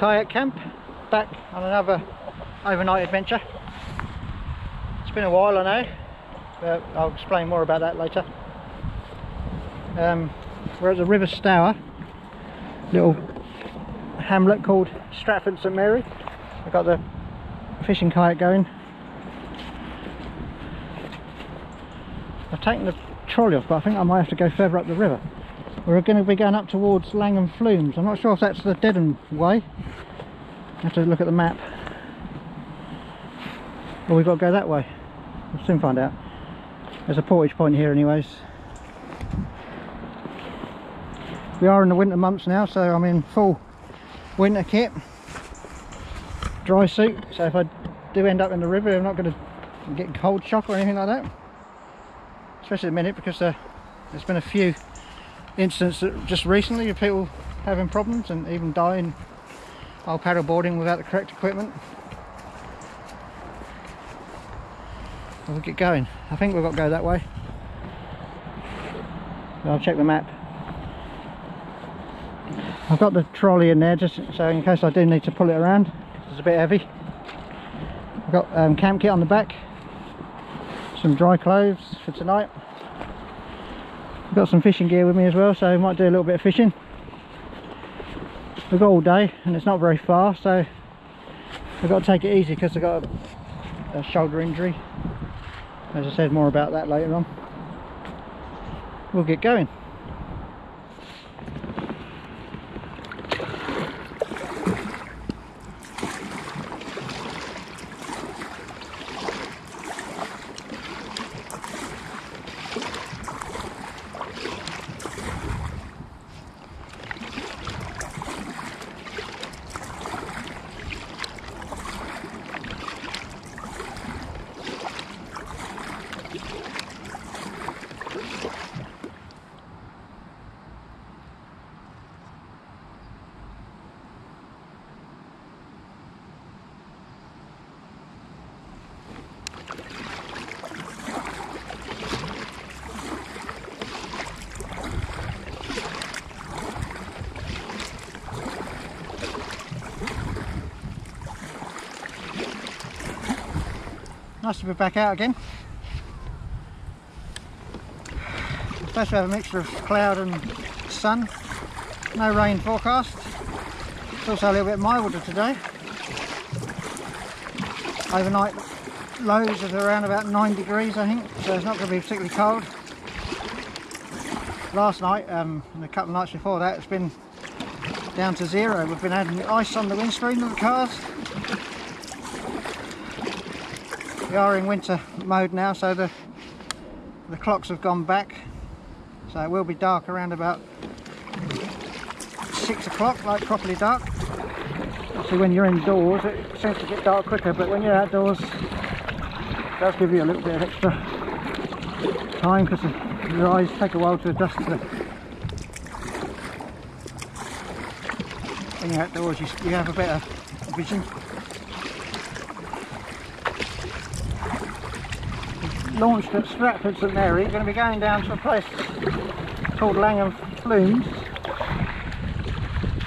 kayak camp back on another overnight adventure. It's been a while I know but I'll explain more about that later. Um, we're at the River Stour little hamlet called Stratford St Mary. I've got the fishing kayak going. I've taken the trolley off but I think I might have to go further up the river we're going to be going up towards Langham Flumes. I'm not sure if that's the Dedham way. I have to look at the map. Or we've got to go that way. We'll soon find out. There's a portage point here anyways. We are in the winter months now so I'm in full winter kit. Dry suit so if I do end up in the river I'm not going to get cold shock or anything like that. Especially at the minute because uh, there's been a few incidents that just recently of people having problems and even dying while paddle boarding without the correct equipment. We'll get going. I think we've got to go that way. I'll check the map. I've got the trolley in there just so in case I do need to pull it around it's a bit heavy. I've got um, camp kit on the back some dry clothes for tonight got some fishing gear with me as well so I might do a little bit of fishing. We've got all day and it's not very far so I've got to take it easy because I've got a, a shoulder injury. As I said more about that later on. We'll get going Nice to be back out again. Supposed to have a mixture of cloud and sun. No rain forecast. It's also a little bit milder today. Overnight lows of around about 9 degrees I think, so it's not going to be particularly cold. Last night um, and a couple of nights before that it's been down to zero. We've been having ice on the windscreen of the cars. We are in winter mode now so the the clocks have gone back. So it will be dark around about six o'clock like properly dark. Obviously when you're indoors it seems to get dark quicker but when you're outdoors it does give you a little bit of extra time because your eyes take a while to adjust to when you're outdoors you, you have a better vision launched at Stratford St Mary, going to be going down to a place called Langham Flumes.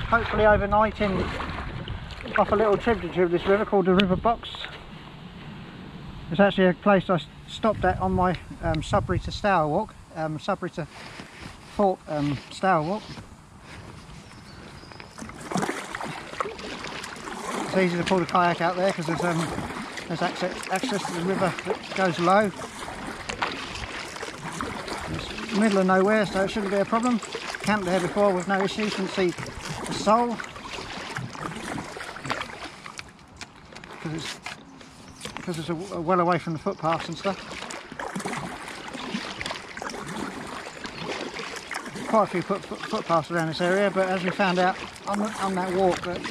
Hopefully overnighting off a little tributary of this river called the River Box. It's actually a place I stopped at on my um, Sudbury to Stour walk, um, Sudbury to Fort um, Stour walk. It's easy to pull the kayak out there because there's, um, there's access, access to the river that goes low middle of nowhere so it shouldn't be a problem. Camped there before with no issue, you can see the sole. Because it's, because it's a, a well away from the footpaths and stuff. Quite a few foot, foot, footpaths around this area but as we found out on, the, on that walk that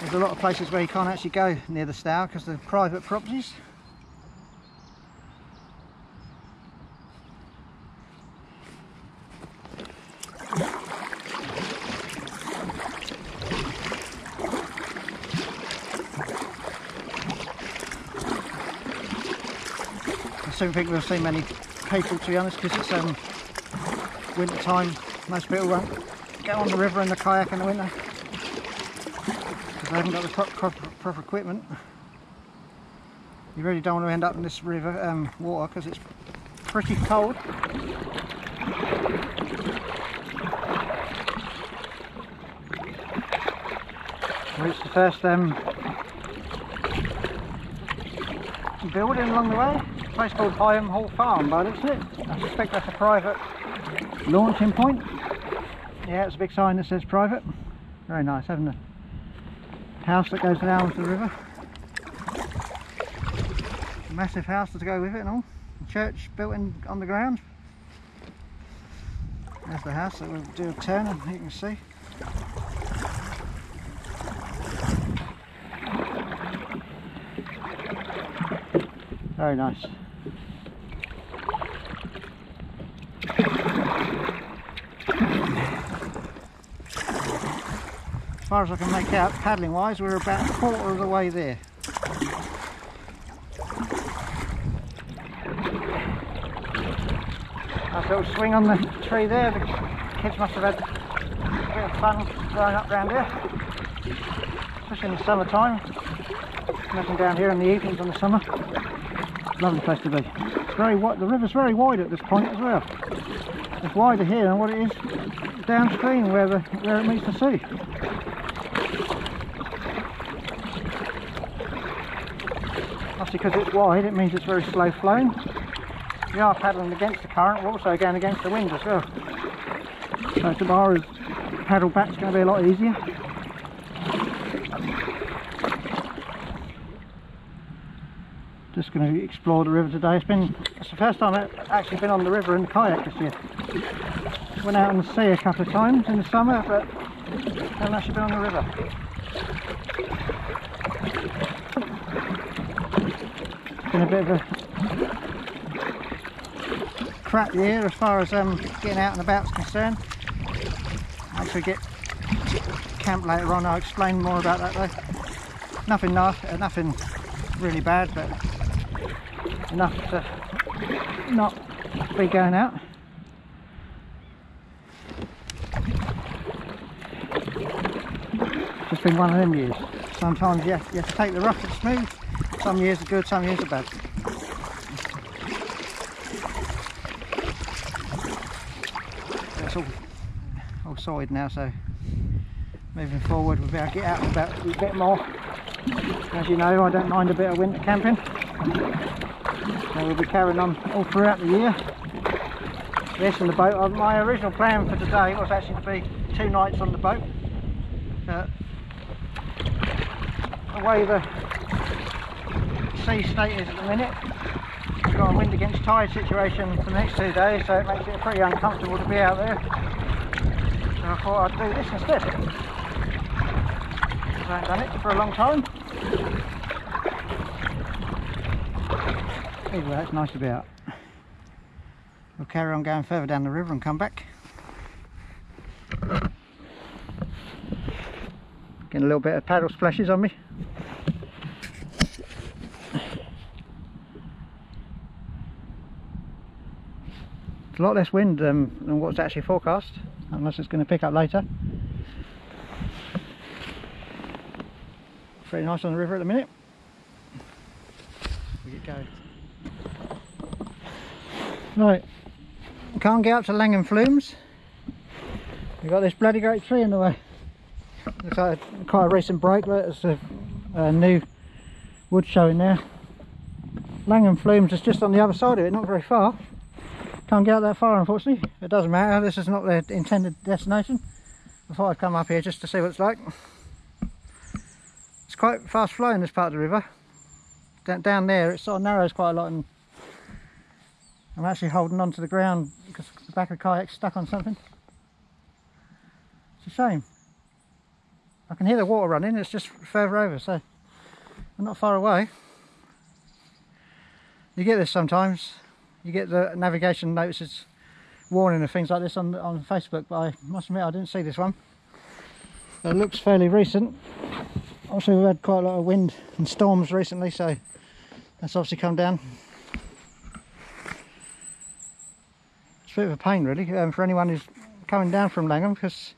there's a lot of places where you can't actually go near the Stour because they're private properties. Don't think we'll see many people to be honest because it's um, winter time most people won't get on the river in the kayak in the winter because they haven't got the proper, proper, equipment. You really don't want to end up in this river um, water because it's pretty cold. Reached the first um, building along the way. A place called Higham Hall Farm looks of it. I suspect that's a private launching point. Yeah, it's a big sign that says private. Very nice, having a house that goes down to the river. Massive house to go with it and all. Church built in on the ground. There's the house that we'll do a turn and you can see. Very nice. Far as I can make out, paddling wise, we're about a quarter of the way there. Nice little swing on the tree there. The kids must have had a bit of fun growing up round here, especially in the summertime. Imagine down here in the evenings in the summer. Lovely place to be. It's very wide. The river's very wide at this point as well. It's wider here than what it is downstream where the where it meets the sea. Because it's wide it means it's very slow flowing. We are paddling against the current, we're also going against the wind as well. So tomorrow's paddle back's going to be a lot easier. Just going to explore the river today. It's been it's the first time I've actually been on the river in kayak this year. Went out on the sea a couple of times in the summer, but haven't actually been on the river. A bit of a crap year as far as um, getting out and about is concerned. Once we get camp later on, I'll explain more about that though. Nothing, uh, nothing really bad, but enough to not be going out. Just been one of them years. Sometimes you have, you have to take the rough and smooth. Some years are good, some years are bad. It's all, all sorted now, so moving forward we'll be able to get out about a bit more. As you know, I don't mind a bit of winter camping. We'll be carrying on all throughout the year. This and the boat. Uh, my original plan for today was actually to be two nights on the boat. Uh, the way the sea state is at the minute, we've got a wind against tide situation for the next two days, so it makes it pretty uncomfortable to be out there. So I thought I'd do this instead. I haven't done it for a long time. Anyway, that's nice to be out. We'll carry on going further down the river and come back. Getting a little bit of paddle splashes on me. It's a lot less wind um, than what's actually forecast, unless it's going to pick up later. Pretty nice on the river at the minute. We get going. Right, can't get up to Langham Flumes. We've got this bloody great tree in the way. Looks like a, quite a recent break, look, there's a, a new wood showing there. Langham Flumes is just on the other side of it, not very far. Can't get out that far unfortunately. It doesn't matter, this is not the intended destination. I thought I'd come up here just to see what it's like. It's quite fast flowing this part of the river. Down, down there it sort of narrows quite a lot and I'm actually holding on to the ground because the back of the kayak's stuck on something. It's a shame. I can hear the water running, it's just further over, so I'm not far away. You get this sometimes. You get the navigation notices warning of things like this on on Facebook, but I must admit I didn't see this one. It looks fairly recent. Obviously we've had quite a lot of wind and storms recently, so that's obviously come down. It's a bit of a pain really um, for anyone who's coming down from Langham because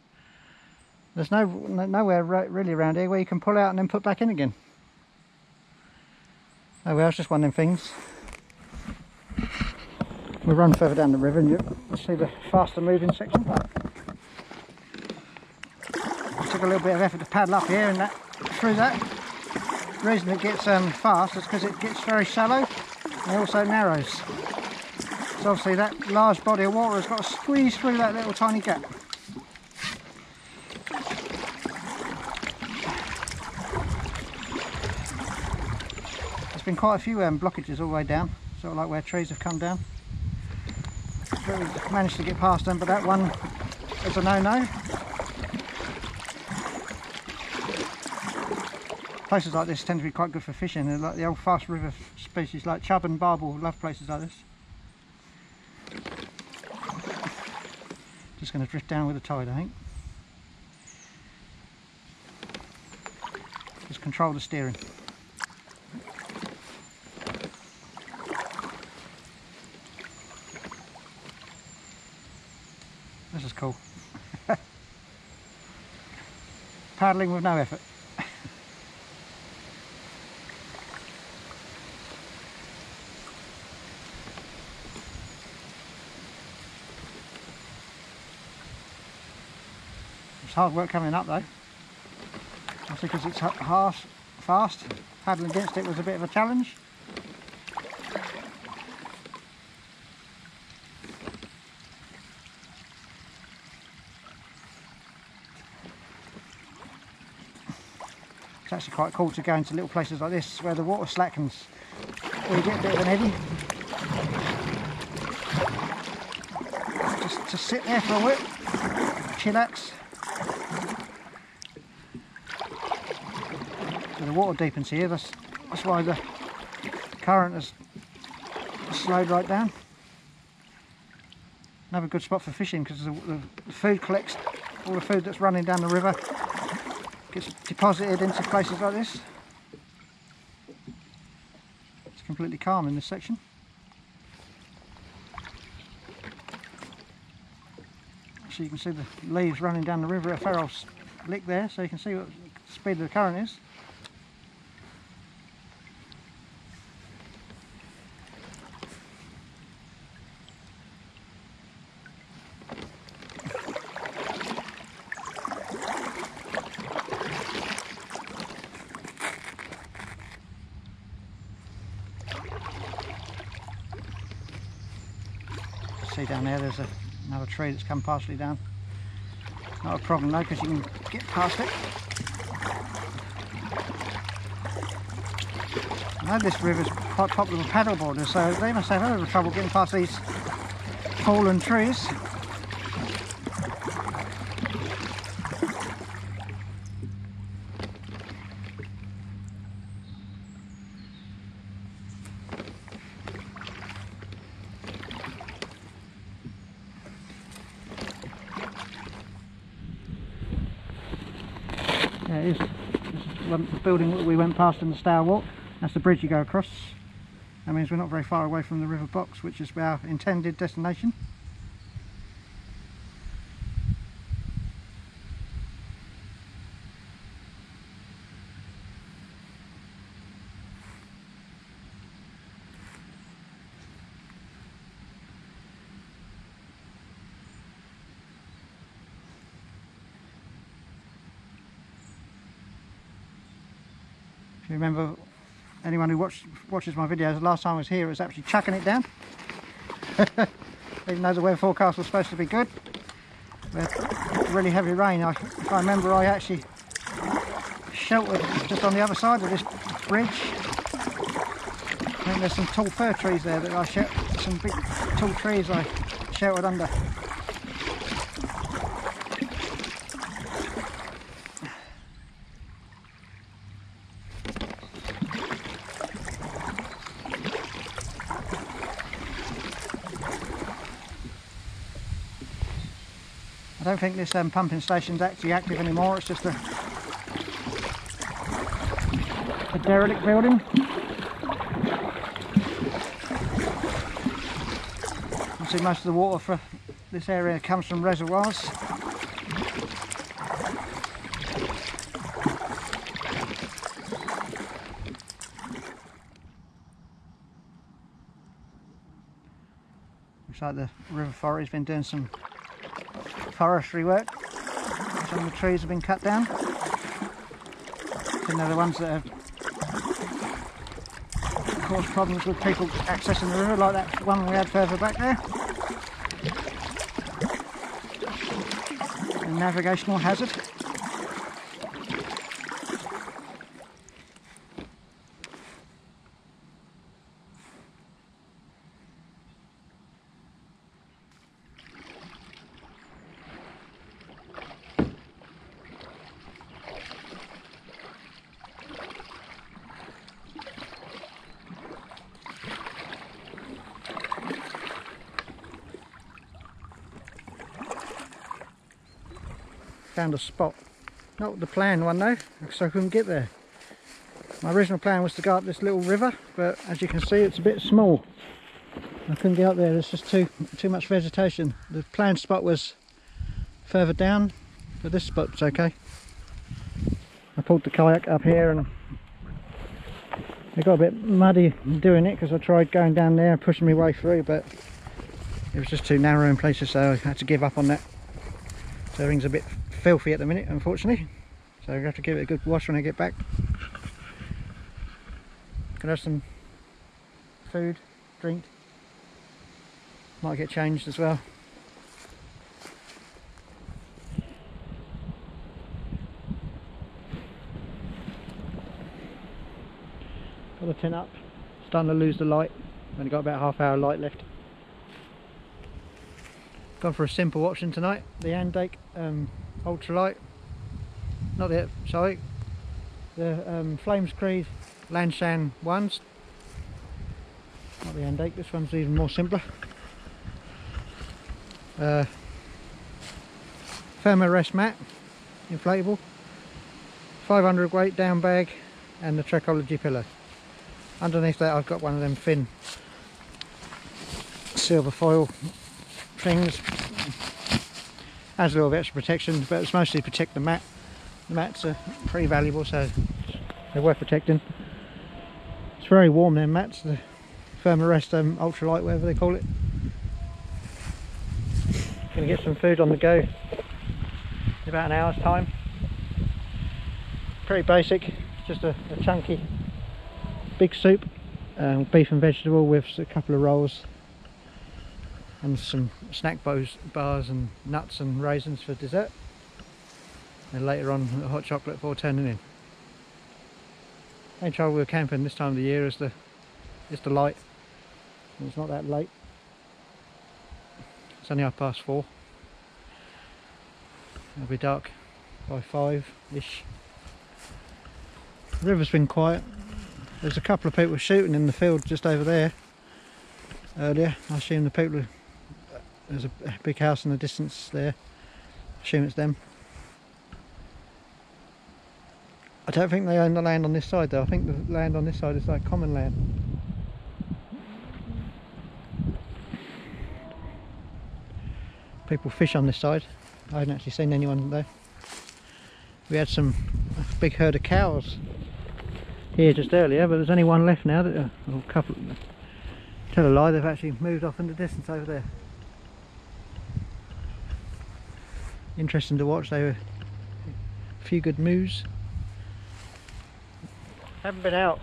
There's no, no nowhere really around here where you can pull out and then put back in again. Oh well, it's just one of them things. We'll run further down the river and you'll see the faster moving section. Took a little bit of effort to paddle up here and that through that. The reason it gets um, fast is because it gets very shallow and also narrows. So obviously that large body of water has got to squeeze through that little tiny gap. There's been quite a few um, blockages all the way down, sort of like where trees have come down. We've managed to get past them, but that one is a no-no. Places like this tend to be quite good for fishing. like the old fast river species like chub and barbel love places like this. Just going to drift down with the tide, I think. Just control the steering. Cool. Paddling with no effort. It's hard work coming up though. Obviously because it's fast, paddling against it was a bit of a challenge. It's actually quite cool to go into little places like this where the water slackens, where you get a bit of an eddy. Just to sit there for a while, chillax. the water deepens here, that's, that's why the current has slowed right down. Another good spot for fishing because the, the food collects, all the food that's running down the river gets deposited into places like this. It's completely calm in this section. So you can see the leaves running down the river at Ferrol's Lick there, so you can see what the speed of the current is. Down there. There's a, another tree that's come partially down. Not a problem though because you can get past it. I know this river's quite popular with paddleboarders so they must have a little trouble getting past these fallen trees Yeah, it is. This is the building that we went past in the Stour Walk. That's the bridge you go across. That means we're not very far away from the River Box, which is our intended destination. Remember, anyone who watch, watches my videos, the last time I was here it was actually chucking it down. Even though the weather forecast was supposed to be good. But really heavy rain. I, if I remember, I actually sheltered just on the other side of this bridge. I think there's some tall fir trees there that I some big tall trees I sheltered under. don't think this um, pumping station's actually active anymore. It's just a, a derelict building. You see most of the water for this area comes from reservoirs. Looks like the river forest has been doing some forestry work. Some of the trees have been cut down. And they're the ones that have caused problems with people accessing the river, like that one we had further back there. A navigational hazard. Found a spot. Not the planned one though, so I couldn't get there. My original plan was to go up this little river, but as you can see it's a bit small. I couldn't get up there, there's just too too much vegetation. The planned spot was further down, but this spot's okay. I pulled the kayak up here and it got a bit muddy doing it because I tried going down there and pushing my way through, but it was just too narrow in places, so I had to give up on that. So everything's a bit filthy at the minute, unfortunately. So I have to give it a good wash when I get back. Can have some food, drink. Might get changed as well. Got the tin up. Starting to lose the light. Only got about half hour light left. Gone for a simple option tonight. The Andake um, ultralight. Not the sorry. The um, Flames Creed Lanshan ones. Not the Andake. This one's even more simpler. Uh, Thermarest mat, inflatable. 500 weight down bag, and the Trekology pillow. Underneath that, I've got one of them thin silver foil things has a little bit extra protection but it's mostly protect the mat. The mats are pretty valuable so they're worth protecting. It's very warm them mats the Thermarest um, ultralight whatever they call it. Gonna get some food on the go in about an hour's time. Pretty basic just a, a chunky big soup um, beef and vegetable with a couple of rolls and some snack bars, bars and nuts and raisins for dessert and later on hot chocolate for turning in. Main trouble with camping this time of the year is the is the light. It's not that late. It's only half past four. It'll be dark by five-ish. The river's been quiet. There's a couple of people shooting in the field just over there earlier. I assume the people there's a big house in the distance there. Assume it's them. I don't think they own the land on this side though. I think the land on this side is like common land. People fish on this side. I haven't actually seen anyone there. We had some big herd of cows here just earlier, but there's only one left now. That, uh, a couple. Tell a lie, they've actually moved off in the distance over there. Interesting to watch. They were a few good moves. Haven't been out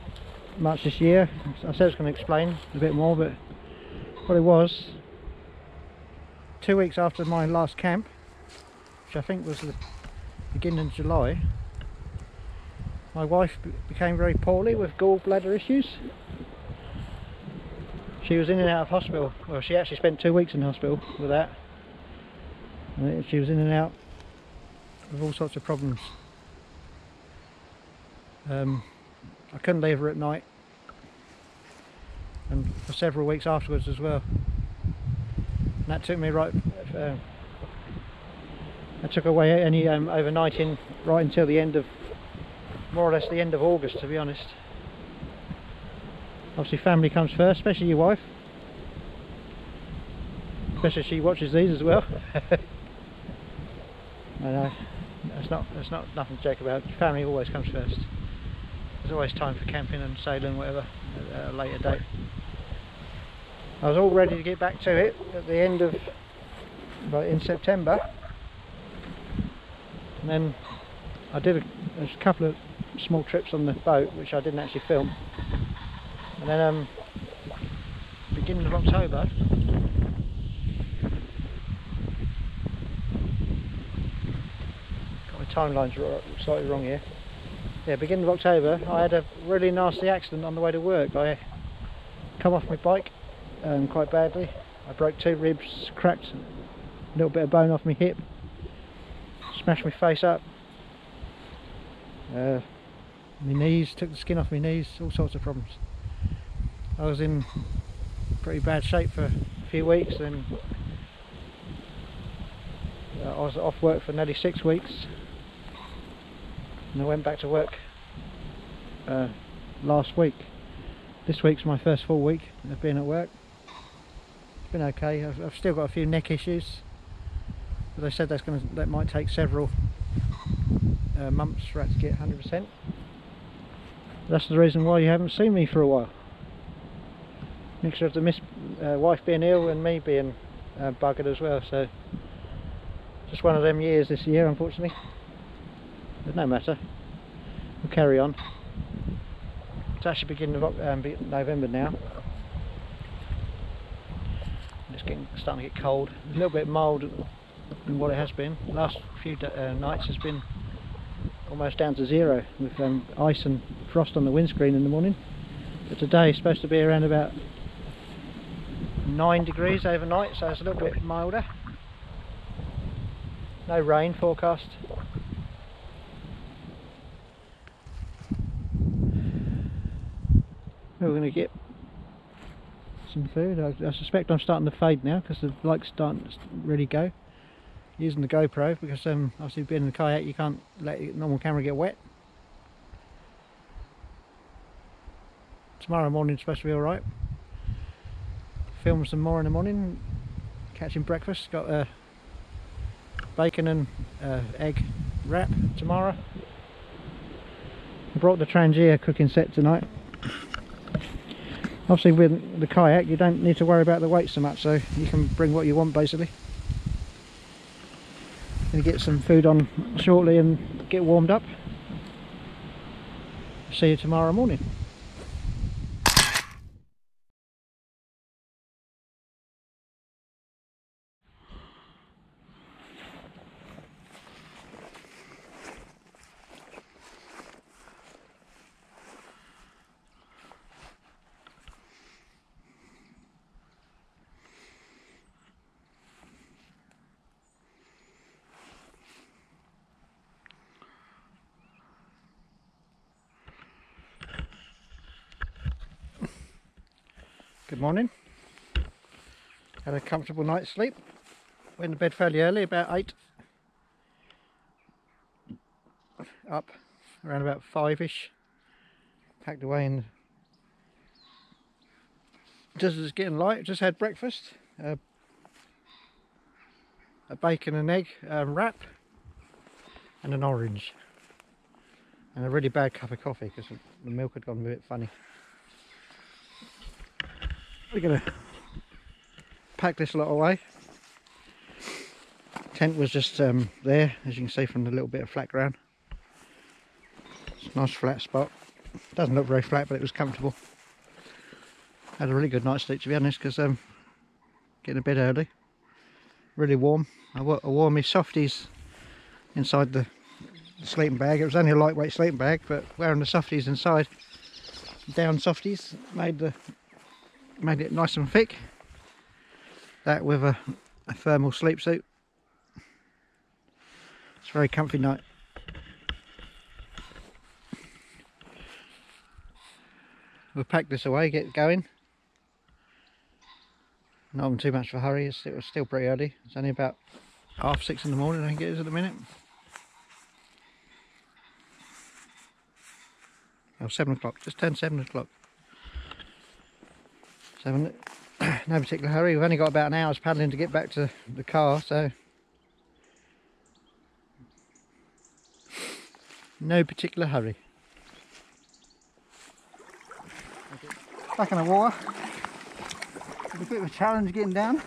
much this year. I said I was going to explain a bit more, but what it was, two weeks after my last camp, which I think was the beginning of July, my wife became very poorly with gallbladder issues. She was in and out of hospital. Well, she actually spent two weeks in hospital with that she was in and out with all sorts of problems. Um, I couldn't leave her at night and for several weeks afterwards as well. And that took me right, uh, that took away any um, overnighting right until the end of, more or less the end of August to be honest. Obviously family comes first, especially your wife. Especially she watches these as well. Know. It's not. It's not nothing to joke about. Family always comes first. There's always time for camping and sailing, whatever, at a later date. I was all ready to get back to it at the end of, well, in September. And then I did a, a couple of small trips on the boat, which I didn't actually film. And then, um, beginning of October, got my timelines slightly wrong here. Yeah, beginning of October, I had a really nasty accident on the way to work. I come off my bike um, quite badly. I broke two ribs, cracked a little bit of bone off my hip, smashed my face up. Uh, my knees, took the skin off my knees, all sorts of problems. I was in pretty bad shape for a few weeks, then uh, I was off work for nearly six weeks, and I went back to work uh, last week. This week's my first full week of being at work. It's been okay. I've, I've still got a few neck issues, but they said that's going to that might take several uh, months for it to get 100%. That's the reason why you haven't seen me for a while. Mixture of the miss, uh, wife being ill and me being uh, buggered as well. So just one of them years this year, unfortunately. But no matter. We'll carry on. It's actually beginning of um, November now. It's getting starting to get cold. A little bit mild than what it has been. Last few uh, nights has been almost down to zero with um, ice and frost on the windscreen in the morning. But today is supposed to be around about nine degrees overnight, so it's a little bit milder. No rain forecast. We're going to get some food. I, I suspect I'm starting to fade now because the light's starting to really go. Using the GoPro because um, obviously being in the kayak you can't let your normal camera get wet. Tomorrow morning's supposed to be alright. Film some more in the morning. Catching breakfast. Got uh, bacon and uh, egg wrap tomorrow. I brought the Trangia cooking set tonight. Obviously with the kayak you don't need to worry about the weight so much so you can bring what you want basically. Gonna get some food on shortly and get warmed up. See you tomorrow morning. Good morning. Had a comfortable night's sleep. Went to bed fairly early, about 8. Up around about 5ish. Packed away and just as it's getting light, just had breakfast. Uh, a bacon and egg um, wrap and an orange. And a really bad cup of coffee because the milk had gone a bit funny. We're gonna pack this a lot away. Tent was just um, there, as you can see from the little bit of flat ground. It's a nice flat spot. Doesn't look very flat, but it was comfortable. Had a really good night's sleep to be honest, because um, getting a bed early. Really warm. I, I wore my softies inside the sleeping bag. It was only a lightweight sleeping bag, but wearing the softies inside, down softies, made the made it nice and thick. That with a, a thermal sleep suit. It's a very comfy night. We'll pack this away, get going. Not in too much of a hurry, it's, it was still pretty early. It's only about half six in the morning I think it is at the minute. Oh, seven o'clock, just turned seven o'clock. Seven, no particular hurry. We've only got about an hour's paddling to get back to the car, so no particular hurry. Back in the water. It's a bit of a challenge getting down.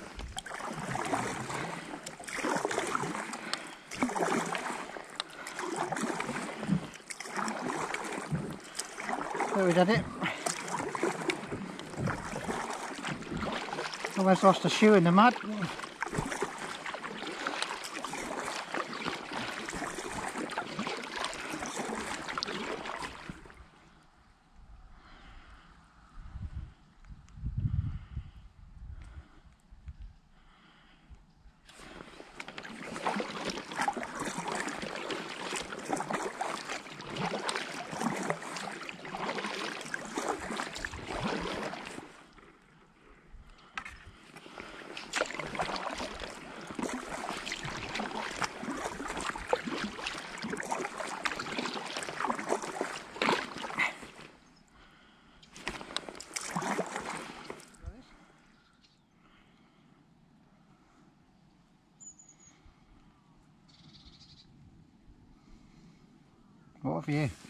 There we did it. Almost lost a shoe in the mud. What a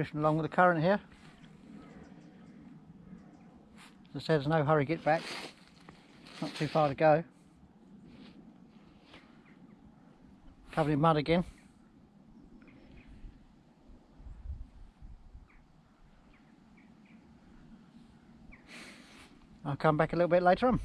drifting along with the current here. As I said, there's no hurry get back. Not too far to go. Covered in mud again. I'll come back a little bit later on.